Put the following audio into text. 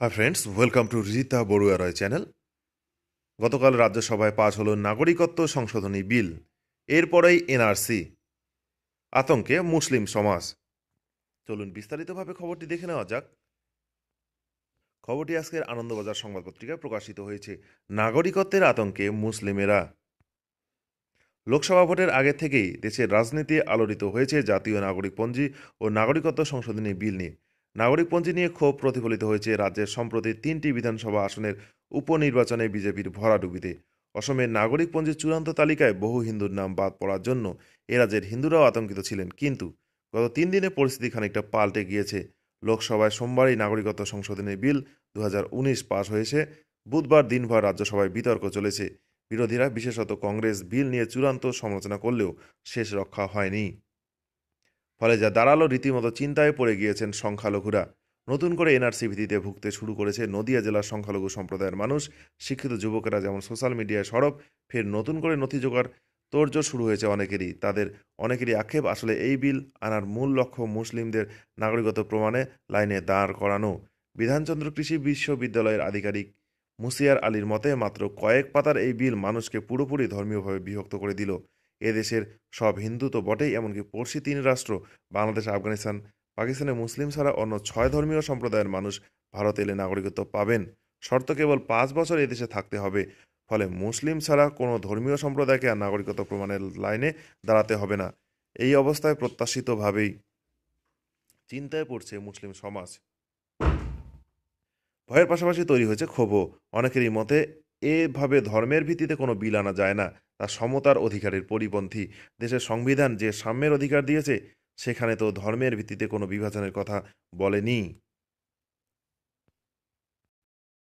Hi friends welcome to Rita Barua Roy channel গতকাল রাজ্যসভায় পাশ হল নাগরিকত্ব সংশোধনী বিল, এরপরেই এনআরসি আতঙ্কে মুসলিম সমাজ। চলুন বিস্তারিতভাবে খবরটি দেখে নেওয়া যাক। খবরটি আজকের আনন্দবাজার সংবাদ পত্রিকায় প্রকাশিত হয়েছে। নাগরিকত্বের আতঙ্কে মুসলিমেরা। লোকসভা ভোটের আগে থেকেই দেশের রাজনীতি আলোড়িত হয়েছে জাতীয় নাগরিকপঞ্জি ও নাগরিকত্ব সংশোধনী বিল নিয়ে। নাগরিকপঞ্জি নিয়ে ক্ষোভ প্রতিফলিত হয়েছে রাজ্যের সম্প্রতি তিনটি বিধানসভা আসনের উপনির্বাচনে বিজেপির ভরাডুবিতে। অসমের নাগরিকপঞ্জির চূড়ান্ত তালিকায় বহু হিন্দুর নাম বাদ পড়ার জন্য এ রাজ্যের হিন্দুরাও আতঙ্কিত ছিলেন। কিন্তু গত তিন দিনে পরিস্থিতি খানিকটা পাল্টে গিয়েছে। লোকসভায় সোমবারই নাগরিকত্ব সংশোধনী বিল দু পাশ হয়েছে। বুধবার দিনভর রাজ্যসভায় বিতর্ক চলেছে। বিরোধীরা বিশেষত কংগ্রেস বিল নিয়ে চূড়ান্ত সমালোচনা করলেও শেষ রক্ষা হয়নি। ফলে যা দাঁড়াল রীতিমতো চিন্তায় পড়ে গিয়েছেন সংখ্যালঘুরা। নতুন করে এনআরসি ভিত্তিতে ভুগতে শুরু করেছে নদিয়া জেলার সংখ্যালঘু সম্প্রদায়ের মানুষ। শিক্ষিত যুবকেরা যেমন সোশ্যাল মিডিয়ায় সরব, ফের নতুন করে নথি জোগাড় তোড়জোড় শুরু হয়েছে অনেকেরই। তাদের অনেকেরই আক্ষেপ, আসলে এই বিল আনার মূল লক্ষ্য মুসলিমদের নাগরিকত্ব প্রমাণে লাইনে দাঁড় করানো। বিধানচন্দ্র কৃষি বিশ্ববিদ্যালয়ের আধিকারিক মুসিয়ার আলীর মতে, মাত্র কয়েক পাতার এই বিল মানুষকে পুরোপুরি ধর্মীয়ভাবে বিভক্ত করে দিল। এদেশের সব হিন্দু তো বটেই, এমনকি পড়শি তিন রাষ্ট্র, বাংলাদেশ, আফগানিস্তান পাকিস্তানে মুসলিম ছাড়া অন্য ছয় ধর্মীয় সম্প্রদায়ের মানুষ ভারত এলে নাগরিকত্ব পাবেন। শর্ত কেবল পাঁচ বছর এদেশে থাকতে হবে, ফলে মুসলিম ছাড়া কোনো ধর্মীয় সম্প্রদায়কে আর নাগরিকত্ব প্রমাণের লাইনে দাঁড়াতে হবে না। এই অবস্থায় প্রত্যাশিতভাবেই চিন্তায় পড়ছে মুসলিম সমাজ। ভয়ের পাশাপাশি তৈরি হয়েছে ক্ষোভও। অনেকেরই মতে, এভাবে ধর্মের ভিত্তিতে কোনো বিল আনা যায় না। তা সমতার অধিকারের পরিপন্থী। দেশের সংবিধান যে সাম্যের অধিকার দিয়েছে, সেখানে তো ধর্মের ভিত্তিতে কোনো বিভাজনের কথা বলেনি।